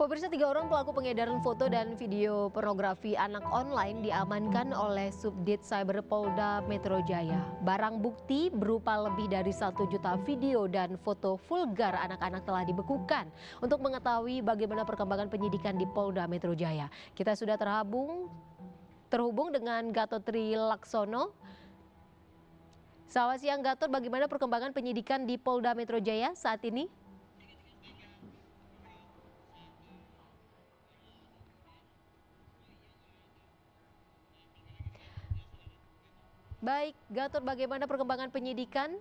Pemirsa tiga orang pelaku pengedaran foto dan video pornografi anak online diamankan oleh Subdit Cyber Polda Metro Jaya. Barang bukti berupa lebih dari satu juta video dan foto vulgar anak-anak telah dibekukan untuk mengetahui bagaimana perkembangan penyidikan di Polda Metro Jaya. Kita sudah terhubung terhubung dengan Gatot Tri Laksono. Selamat siang Gatot, bagaimana perkembangan penyidikan di Polda Metro Jaya saat ini? Baik, Gatot, bagaimana perkembangan penyidikan?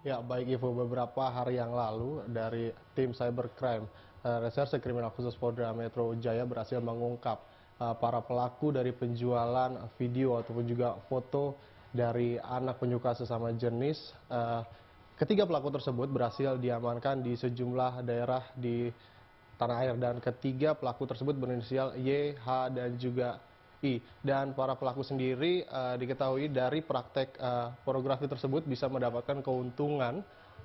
Ya, baik Ivo, beberapa hari yang lalu dari tim cybercrime uh, Reserse Kriminal Khusus Polda Metro Jaya berhasil mengungkap uh, para pelaku dari penjualan video ataupun juga foto dari anak penyuka sesama jenis. Uh, ketiga pelaku tersebut berhasil diamankan di sejumlah daerah di tanah air dan ketiga pelaku tersebut berinisial Y, H, dan juga I. Dan para pelaku sendiri uh, diketahui dari praktek uh, pornografi tersebut bisa mendapatkan keuntungan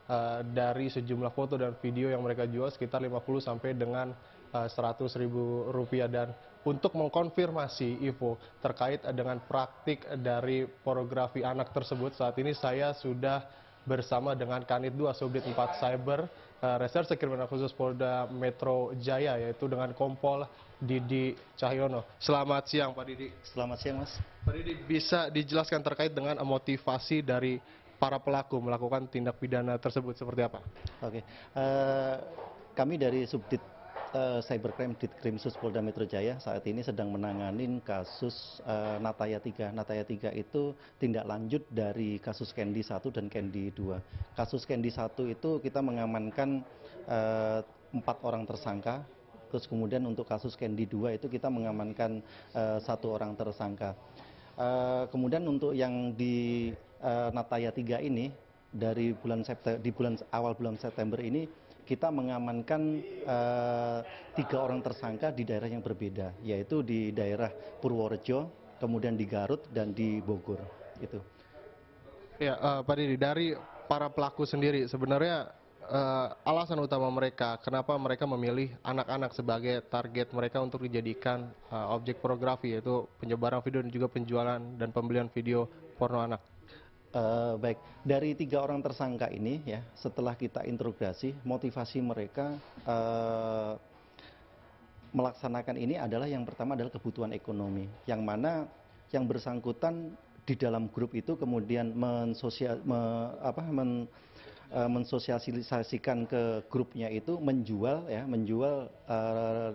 uh, dari sejumlah foto dan video yang mereka jual sekitar 50 sampai dengan uh, 100 ribu rupiah dan untuk mengkonfirmasi info terkait dengan praktik dari pornografi anak tersebut saat ini saya sudah bersama dengan Kanit 2 Subdit 4 Cyber Reserse Kriminal Khusus Polda Metro Jaya yaitu dengan Kompol Didi Cahyono. Selamat siang Pak Didi. Selamat siang Mas. Pak Didi bisa dijelaskan terkait dengan motivasi dari para pelaku melakukan tindak pidana tersebut seperti apa? Oke, uh, kami dari Subdit uh, Cybercrime Ditkrimsus Polda Metro Jaya saat ini sedang menanganin kasus uh, Nataya 3. Nataya 3 itu tindak lanjut dari kasus Candy 1 dan Candy 2. Kasus Candy 1 itu kita mengamankan empat uh, orang tersangka Terus kemudian untuk kasus Candy 2 itu kita mengamankan uh, satu orang tersangka. Uh, kemudian untuk yang di uh, Nataya 3 ini dari bulan September, di bulan awal bulan September ini kita mengamankan uh, tiga orang tersangka di daerah yang berbeda, yaitu di daerah Purworejo, kemudian di Garut dan di Bogor. Itu. Ya, uh, Pak Didi, dari para pelaku sendiri sebenarnya uh, alasan utama mereka kenapa mereka memilih anak-anak sebagai target mereka untuk dijadikan uh, objek pornografi yaitu penyebaran video dan juga penjualan dan pembelian video porno anak. Uh, baik, dari tiga orang tersangka ini ya, setelah kita interogasi, motivasi mereka uh, melaksanakan ini adalah yang pertama adalah kebutuhan ekonomi, yang mana yang bersangkutan di dalam grup itu kemudian mensosial, me, apa, men, uh, mensosialisasikan ke grupnya itu menjual ya menjual uh,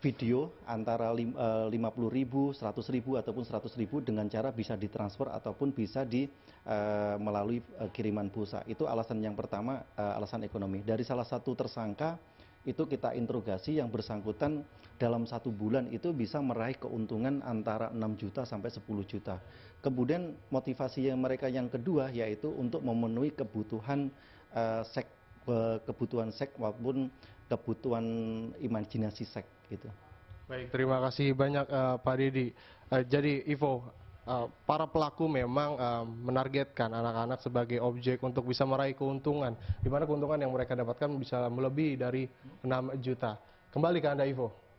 video antara lim, uh, 50 ribu, 100 ribu ataupun 100 ribu dengan cara bisa ditransfer ataupun bisa di uh, melalui uh, kiriman pulsa. Itu alasan yang pertama, alasan ekonomi. Dari salah satu tersangka itu kita interogasi yang bersangkutan dalam satu bulan itu bisa meraih keuntungan antara 6 juta sampai 10 juta. Kemudian motivasi yang mereka yang kedua yaitu untuk memenuhi kebutuhan uh, seks kebutuhan seks maupun kebutuhan imajinasi seks gitu. Baik, terima kasih banyak uh, Pak Didi. Uh, jadi Ivo, uh, para pelaku memang uh, menargetkan anak-anak sebagai objek untuk bisa meraih keuntungan, di mana keuntungan yang mereka dapatkan bisa melebihi dari 6 juta. Kembali ke Anda Ivo.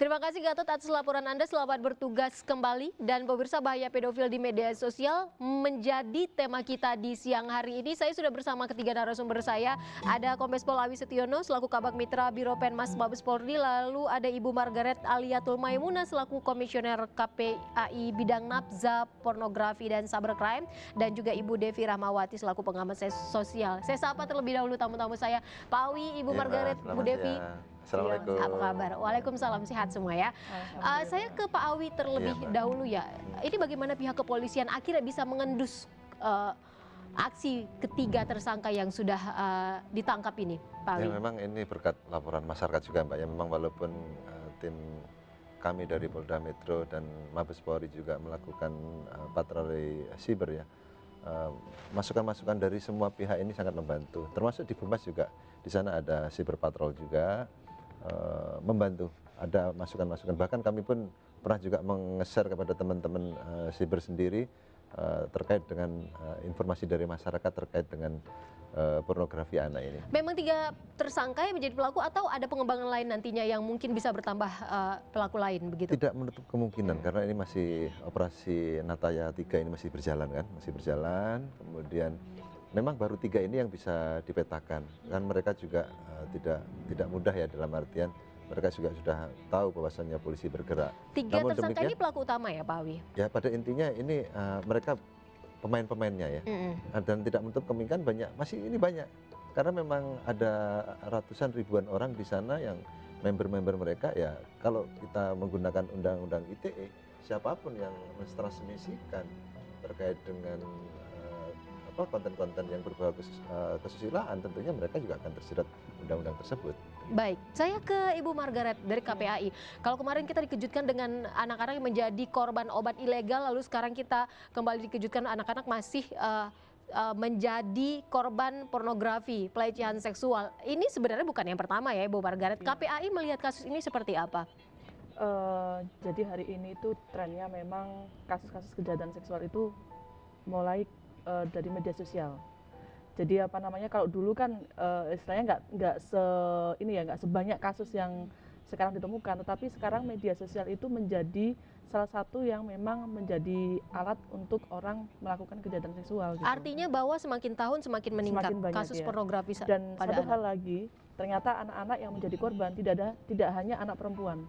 Terima kasih Gatot atas laporan Anda. Selamat bertugas kembali. Dan pemirsa bahaya pedofil di media sosial menjadi tema kita di siang hari ini. Saya sudah bersama ketiga narasumber saya. Ada Kombes Pol Awi Setiono selaku Kabak Mitra Biro Penmas Mabes Polri. Lalu ada Ibu Margaret Aliatul Maimuna selaku Komisioner KPAI Bidang Napza, Pornografi dan Cybercrime. Dan juga Ibu Devi Rahmawati selaku pengamat sosial. Saya sapa terlebih dahulu tamu-tamu saya. Pak Awi, Ibu ya, Margaret, Bu Devi. Ya. Assalamualaikum. Apa kabar? Waalaikumsalam sehat semua ya. Uh, saya ke Pak Awi terlebih ya, dahulu ya. Ini bagaimana pihak kepolisian akhirnya bisa mengendus uh, aksi ketiga tersangka yang sudah uh, ditangkap ini, Pak Awi? Ya memang ini berkat laporan masyarakat juga Mbak. Ya memang walaupun uh, tim kami dari Polda Metro dan Mabes Polri juga melakukan uh, patroli siber ya. Masukan-masukan uh, dari semua pihak ini sangat membantu. Termasuk di Bumas juga. Di sana ada siber patrol juga, membantu. Ada masukan-masukan. Bahkan kami pun pernah juga meng-share kepada teman-teman uh, siber sendiri eh, terkait dengan eh, informasi dari masyarakat terkait dengan eh, pornografi anak ini. Memang tiga tersangka yang menjadi pelaku atau ada pengembangan lain nantinya yang mungkin bisa bertambah eh, pelaku lain begitu? Tidak menutup kemungkinan karena ini masih operasi Nataya 3 ini masih berjalan kan, masih berjalan. Kemudian memang baru tiga ini yang bisa dipetakan. Kan mereka juga eh, tidak tidak mudah ya dalam artian mereka juga sudah tahu bahwasannya polisi bergerak. Tiga Namun tersangka demikian- ini pelaku utama ya Pak Awi? Ya pada intinya ini eh, mereka pemain-pemainnya ya. Mm-mm. Nah, dan tidak menutup kemungkinan banyak masih ini banyak karena memang ada ratusan ribuan orang di sana yang member-member mereka ya kalau kita menggunakan undang-undang ITE siapa pun yang mentransmisikan terkait dengan apa konten-konten yang berbau eh, kesusilaan tentunya mereka juga akan terjerat undang-undang tersebut. Baik, saya ke Ibu Margaret dari KPAI. Kalau kemarin kita dikejutkan dengan anak-anak yang menjadi korban obat ilegal, lalu sekarang kita kembali dikejutkan anak-anak masih eh, eh, menjadi korban pornografi, pelecehan seksual. Ini sebenarnya bukan yang pertama ya Ibu Margaret. KPAI melihat kasus ini seperti apa? Eh, jadi hari ini itu trennya memang kasus-kasus kejahatan seksual itu mulai dari media sosial. Jadi apa namanya kalau dulu kan eh, istilahnya nggak nggak se ini ya nggak sebanyak kasus yang sekarang ditemukan, tetapi sekarang media sosial itu menjadi salah satu yang memang menjadi alat untuk orang melakukan kejahatan seksual. Gitu. Artinya bahwa semakin tahun semakin meningkat Semakin banyak, kasus ya. pornografi Dan pada satu anak. hal lagi, ternyata anak-anak yang menjadi korban tidak ada tidak hanya anak perempuan.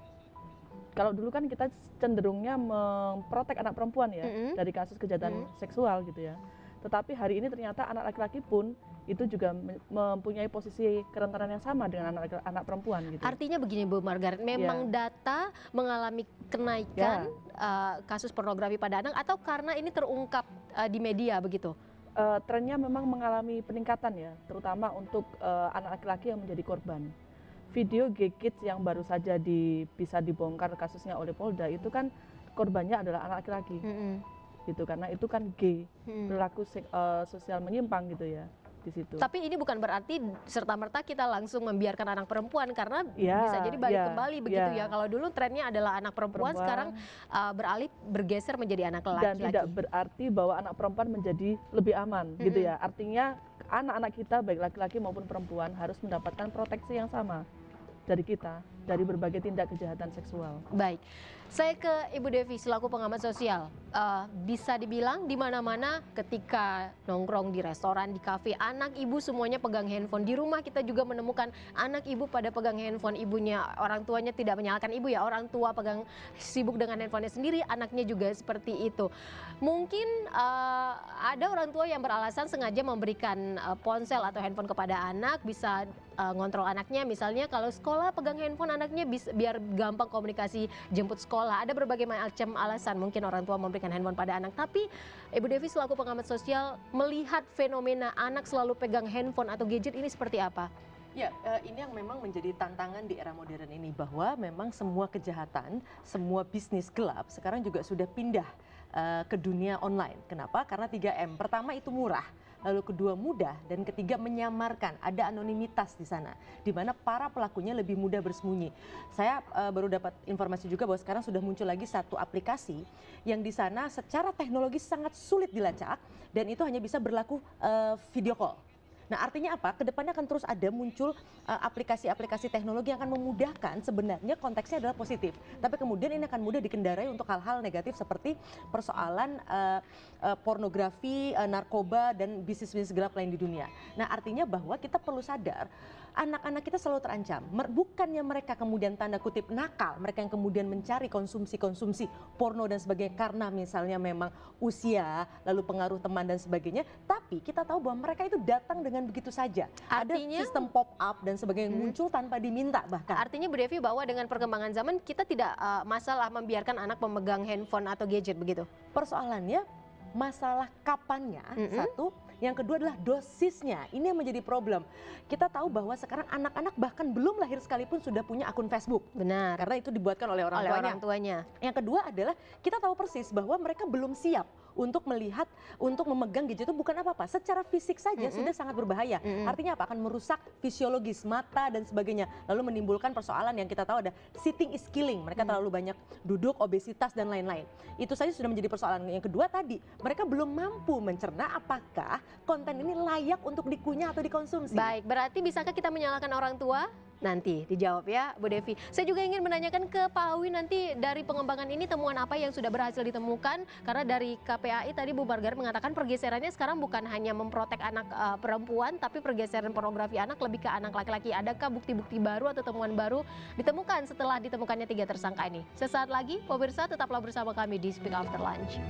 Kalau dulu kan kita cenderungnya memprotek anak perempuan ya Mm-mm. dari kasus kejahatan Mm. seksual gitu ya. Tetapi hari ini ternyata anak laki-laki pun itu juga me- mempunyai posisi kerentanan yang sama dengan anak anak perempuan gitu. Artinya begini Bu Margaret, memang data mengalami kenaikan eh, kasus pornografi pada anak atau karena ini terungkap eh, di media begitu? Eh, trennya memang mengalami peningkatan ya, terutama untuk eh, anak laki-laki yang menjadi korban. Video G-Kids yang baru saja di, bisa dibongkar kasusnya oleh Polda itu kan korbannya adalah anak laki-laki Mm-mm. Gitu karena itu kan G Hmm. perilaku eh, sosial menyimpang gitu ya di situ. Tapi ini bukan berarti serta merta kita langsung membiarkan anak perempuan karena Ya, bisa jadi balik ya, kembali begitu ya. ya. Kalau dulu trennya adalah anak perempuan, Perempuan. sekarang uh, beralih bergeser menjadi anak dan laki-laki. tidak berarti bahwa anak perempuan menjadi lebih aman gitu Mm-mm. ya. Artinya anak-anak kita baik laki-laki maupun perempuan harus mendapatkan proteksi yang sama dari kita dari berbagai tindak kejahatan seksual. Baik, saya ke Ibu Devi selaku pengamat sosial. Eh, bisa dibilang di mana-mana ketika nongkrong di restoran, di kafe, anak ibu semuanya pegang handphone. Di rumah kita juga menemukan anak ibu pada pegang handphone ibunya. Orang tuanya tidak menyalahkan ibu ya, orang tua pegang sibuk dengan handphonenya sendiri, anaknya juga seperti itu. Mungkin eh, ada orang tua yang beralasan sengaja memberikan eh, ponsel atau handphone kepada anak, bisa eh, ngontrol anaknya. Misalnya kalau sekolah pegang handphone anaknya bisa, biar gampang komunikasi jemput sekolah. Ada berbagai macam alasan mungkin orang tua memberikan handphone pada anak. Tapi Ibu Devi selaku pengamat sosial melihat fenomena anak selalu pegang handphone atau gadget ini seperti apa? Ya, eh, ini yang memang menjadi tantangan di era modern ini bahwa memang semua kejahatan, semua bisnis gelap sekarang juga sudah pindah eh, ke dunia online. Kenapa? Karena 3M. Pertama itu murah, lalu kedua mudah dan ketiga menyamarkan. Ada anonimitas di sana di mana para pelakunya lebih mudah bersembunyi. Saya eh, baru dapat informasi juga bahwa sekarang sudah muncul lagi satu aplikasi yang di sana secara teknologi sangat sulit dilacak dan itu hanya bisa berlaku eh, video call. Nah artinya apa? Ke depannya akan terus ada muncul uh, aplikasi-aplikasi teknologi yang akan memudahkan sebenarnya konteksnya adalah positif. Tapi kemudian ini akan mudah dikendarai untuk hal-hal negatif seperti persoalan uh, uh, pornografi, narkoba, dan bisnis-bisnis gelap lain di dunia. Nah artinya bahwa kita perlu sadar anak-anak kita selalu terancam. Bukannya mereka kemudian tanda kutip nakal, mereka yang kemudian mencari konsumsi-konsumsi porno dan sebagainya karena misalnya memang usia, lalu pengaruh teman dan sebagainya. Tapi kita tahu bahwa mereka itu datang dengan begitu saja. Artinya- Ada sistem pop up dan sebagainya yang Hmm. muncul tanpa diminta bahkan. Artinya Bu Devi bahwa dengan perkembangan zaman kita tidak uh, masalah membiarkan anak memegang handphone atau gadget begitu. Persoalannya masalah kapannya Mm-mm. satu, yang kedua adalah dosisnya. Ini yang menjadi problem. Kita tahu bahwa sekarang anak-anak bahkan belum lahir sekalipun sudah punya akun Facebook Benar. karena itu dibuatkan oleh orang Oleh tuanya. orang tuanya. Yang kedua adalah kita tahu persis bahwa mereka belum siap untuk melihat untuk memegang gadget itu bukan apa-apa. Secara fisik saja Mm-mm. sudah sangat berbahaya. Mm-mm. artinya apa? Akan merusak fisiologis mata dan sebagainya. Lalu menimbulkan persoalan yang kita tahu ada sitting is killing. Mereka terlalu banyak duduk obesitas dan lain-lain. Itu saja sudah menjadi persoalan. Yang kedua tadi mereka belum mampu mencerna apakah konten ini layak untuk dikunyah atau dikonsumsi. Baik, berarti bisakah kita menyalahkan orang tua? Nanti dijawab ya Bu Devi. Saya juga ingin menanyakan ke Pak Awi nanti dari pengembangan ini temuan apa yang sudah berhasil ditemukan karena dari KPAI tadi Bu Margaret mengatakan pergeserannya sekarang bukan hanya memprotek anak eh, perempuan tapi pergeseran pornografi anak lebih ke anak laki-laki. Adakah bukti-bukti baru atau temuan baru ditemukan setelah ditemukannya tiga tersangka ini? Sesaat lagi pemirsa tetaplah bersama kami di Speak After Lunch.